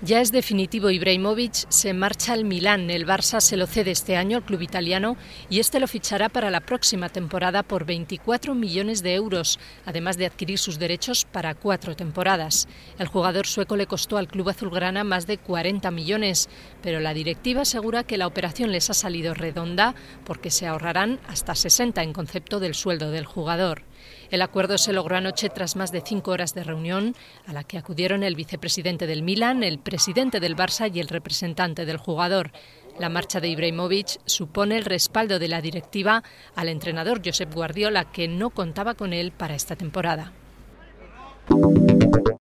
Ya es definitivo, Ibrahimovic se marcha al Milán. El Barça se lo cede este año al club italiano y este lo fichará para la próxima temporada por 24 millones de euros, además de adquirir sus derechos para cuatro temporadas. El jugador sueco le costó al club azulgrana más de 40 millones, pero la directiva asegura que la operación les ha salido redonda porque se ahorrarán hasta 60 en concepto del sueldo del jugador. El acuerdo se logró anoche tras más de cinco horas de reunión a la que acudieron el vicepresidente del Milan, el presidente del Barça y el representante del jugador. La marcha de Ibrahimovic supone el respaldo de la directiva al entrenador Josep Guardiola, que no contaba con él para esta temporada.